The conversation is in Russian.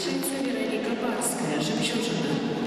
Вершица Вероника Барская, жемчужина.